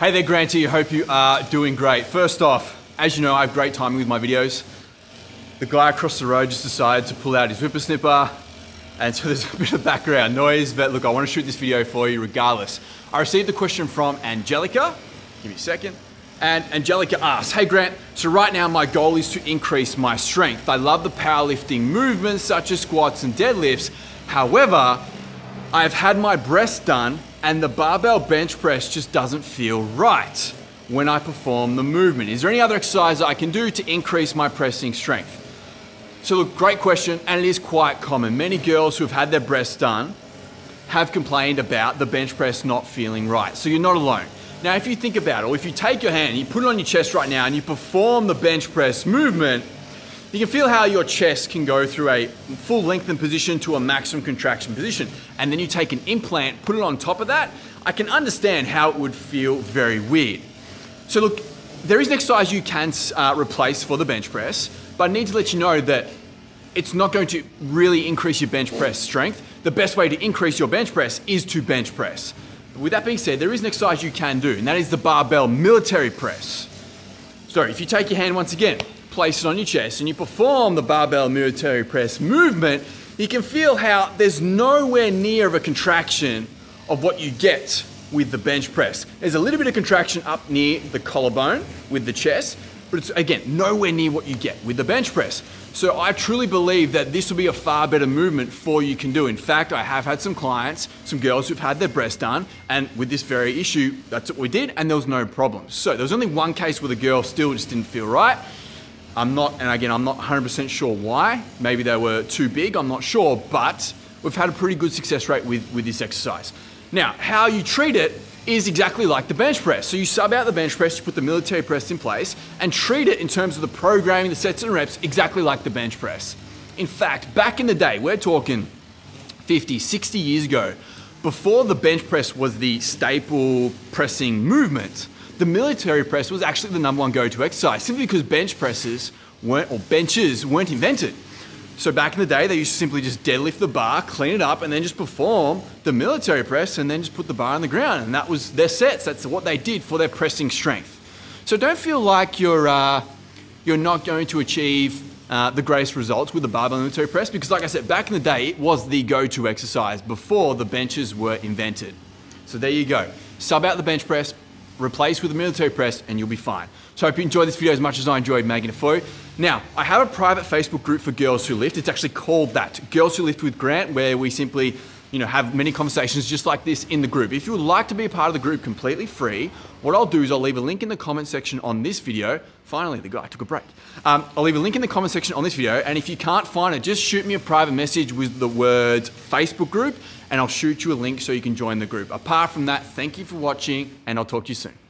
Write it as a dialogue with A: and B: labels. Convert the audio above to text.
A: Hey there, Granty. Hope you are doing great. First off, as you know, I have great timing with my videos. The guy across the road just decided to pull out his whippersnipper, and so there's a bit of background noise, but look, I want to shoot this video for you regardless. I received a question from Angelica. Give me a second. And Angelica asks, Hey Grant, so right now my goal is to increase my strength. I love the powerlifting movements such as squats and deadlifts. However, I've had my breast done and the barbell bench press just doesn't feel right when I perform the movement. Is there any other exercise I can do to increase my pressing strength? So look, great question, and it is quite common. Many girls who have had their breasts done have complained about the bench press not feeling right. So you're not alone. Now, if you think about it, or if you take your hand, you put it on your chest right now, and you perform the bench press movement, you can feel how your chest can go through a full lengthened position to a maximum contraction position. And then you take an implant, put it on top of that. I can understand how it would feel very weird. So look, there is an exercise you can uh, replace for the bench press, but I need to let you know that it's not going to really increase your bench press strength. The best way to increase your bench press is to bench press. With that being said, there is an exercise you can do, and that is the barbell military press. So if you take your hand once again, place it on your chest and you perform the barbell military press movement, you can feel how there's nowhere near of a contraction of what you get with the bench press. There's a little bit of contraction up near the collarbone with the chest, but it's again nowhere near what you get with the bench press. So I truly believe that this will be a far better movement for you can do. In fact, I have had some clients, some girls who've had their breast done, and with this very issue, that's what we did, and there was no problem. So there was only one case where the girl still just didn't feel right. I'm not, and again, I'm not 100% sure why. Maybe they were too big, I'm not sure, but we've had a pretty good success rate with, with this exercise. Now, how you treat it is exactly like the bench press. So you sub out the bench press, you put the military press in place, and treat it in terms of the programming, the sets and reps, exactly like the bench press. In fact, back in the day, we're talking 50, 60 years ago, before the bench press was the staple pressing movement, the military press was actually the number one go-to exercise simply because bench presses weren't, or benches weren't invented. So back in the day, they used to simply just deadlift the bar, clean it up, and then just perform the military press and then just put the bar on the ground. And that was their sets. That's what they did for their pressing strength. So don't feel like you're, uh, you're not going to achieve uh, the greatest results with the barbell military press because like I said, back in the day, it was the go-to exercise before the benches were invented. So there you go. Sub out the bench press, replace with a military press, and you'll be fine. So I hope you enjoyed this video as much as I enjoyed making it for you. Now, I have a private Facebook group for Girls Who Lift. It's actually called that, Girls Who Lift with Grant, where we simply you know, have many conversations just like this in the group. If you would like to be a part of the group completely free, what I'll do is I'll leave a link in the comment section on this video. Finally, the guy took a break. Um, I'll leave a link in the comment section on this video, and if you can't find it, just shoot me a private message with the words Facebook group, and I'll shoot you a link so you can join the group. Apart from that, thank you for watching, and I'll talk to you soon.